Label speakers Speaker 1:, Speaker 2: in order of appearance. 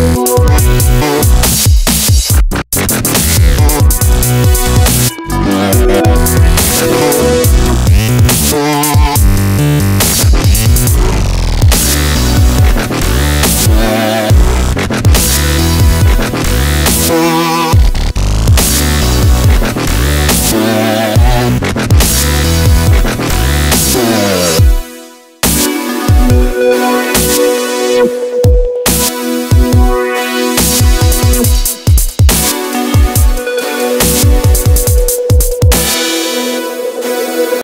Speaker 1: Ooh.